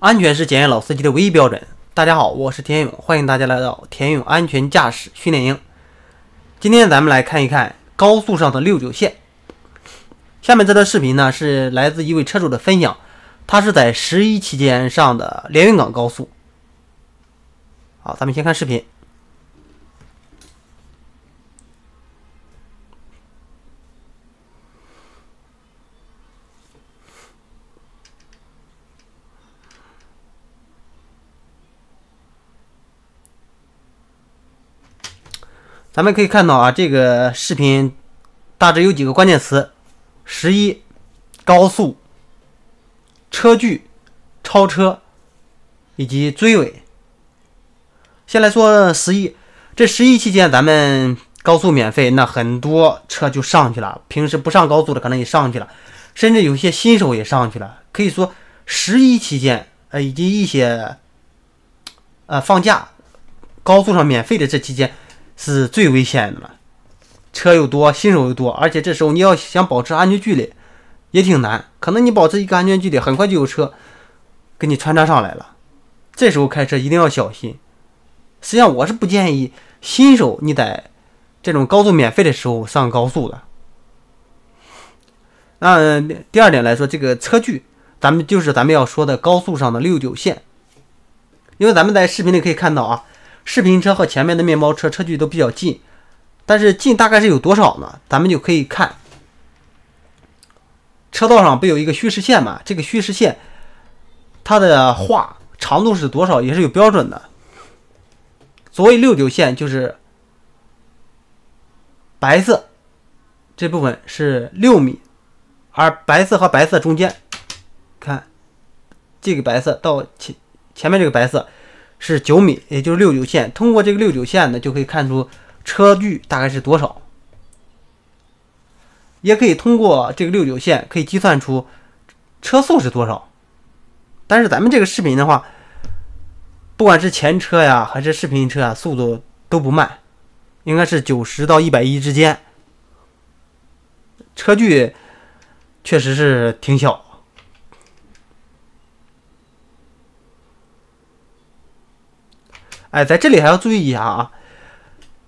安全是检验老司机的唯一标准。大家好，我是田勇，欢迎大家来到田勇安全驾驶训练营。今天咱们来看一看高速上的六九线。下面这段视频呢是来自一位车主的分享，他是在十一期间上的连云港高速。好，咱们先看视频。咱们可以看到啊，这个视频大致有几个关键词：十一、高速、车距、超车以及追尾。先来说十一，这十一期间咱们高速免费，那很多车就上去了。平时不上高速的可能也上去了，甚至有些新手也上去了。可以说十一期间，呃，以及一些呃放假高速上免费的这期间。是最危险的了，车又多，新手又多，而且这时候你要想保持安全距离也挺难，可能你保持一个安全距离，很快就有车给你穿插上来了。这时候开车一定要小心。实际上，我是不建议新手你在这种高速免费的时候上高速的。那第二点来说，这个车距，咱们就是咱们要说的高速上的六九线，因为咱们在视频里可以看到啊。视频车和前面的面包车车距都比较近，但是近大概是有多少呢？咱们就可以看车道上不有一个虚实线吗？这个虚实线它的画长度是多少也是有标准的。所谓六九线就是白色这部分是六米，而白色和白色中间，看这个白色到前前面这个白色。是九米，也就是六九线。通过这个六九线呢，就可以看出车距大概是多少，也可以通过这个六九线可以计算出车速是多少。但是咱们这个视频的话，不管是前车呀还是视频车啊，速度都不慢，应该是九十到一百一之间，车距确实是挺小。哎，在这里还要注意一下啊！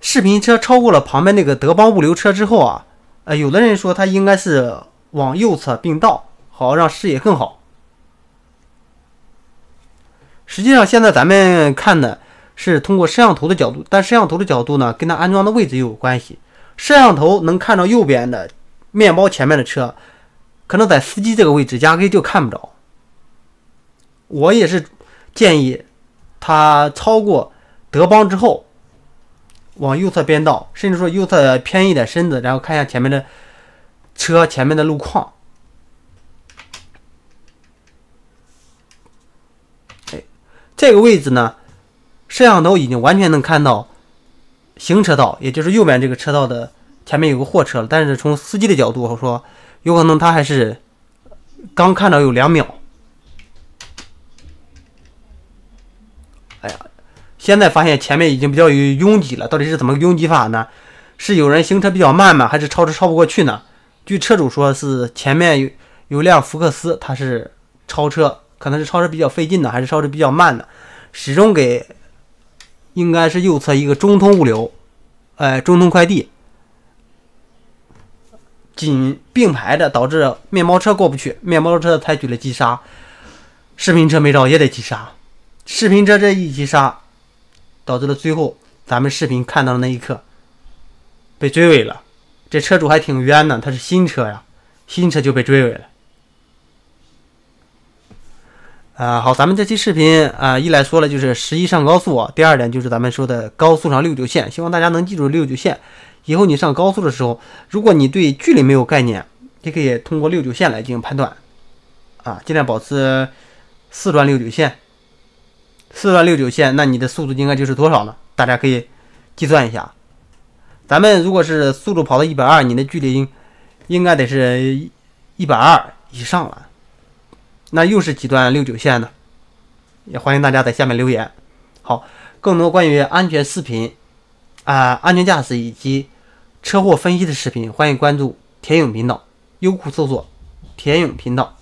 视频车超过了旁边那个德邦物流车之后啊，呃，有的人说他应该是往右侧并道，好让视野更好。实际上，现在咱们看的是通过摄像头的角度，但摄像头的角度呢，跟它安装的位置又有关系。摄像头能看到右边的面包前面的车，可能在司机这个位置压根就看不着。我也是建议他超过。德邦之后，往右侧变道，甚至说右侧偏一点身子，然后看一下前面的车前面的路况。哎，这个位置呢，摄像头已经完全能看到行车道，也就是右边这个车道的前面有个货车了。但是从司机的角度说，有可能他还是刚看到有两秒。哎呀！现在发现前面已经比较有拥挤了，到底是怎么个拥挤法呢？是有人行车比较慢吗？还是超车超不过去呢？据车主说，是前面有有辆福克斯，它是超车，可能是超车比较费劲的，还是超车比较慢的，始终给应该是右侧一个中通物流，哎，中通快递紧并排的，导致面包车过不去，面包车采取了急刹，视频车没着也得急刹，视频车这一急刹。导致了最后咱们视频看到的那一刻被追尾了，这车主还挺冤呢，他是新车呀，新车就被追尾了。啊，好，咱们这期视频啊，一来说了就是十一上高速啊，第二点就是咱们说的高速上六九线，希望大家能记住六九线。以后你上高速的时候，如果你对距离没有概念，你可以通过六九线来进行判断啊，尽量保持四段六九线。四段六九线，那你的速度应该就是多少呢？大家可以计算一下。咱们如果是速度跑到一百二，你的距离应应该得是一百二以上了。那又是几段六九线呢？也欢迎大家在下面留言。好，更多关于安全视频啊、安全驾驶以及车祸分析的视频，欢迎关注田勇频道，优酷搜索田勇频道。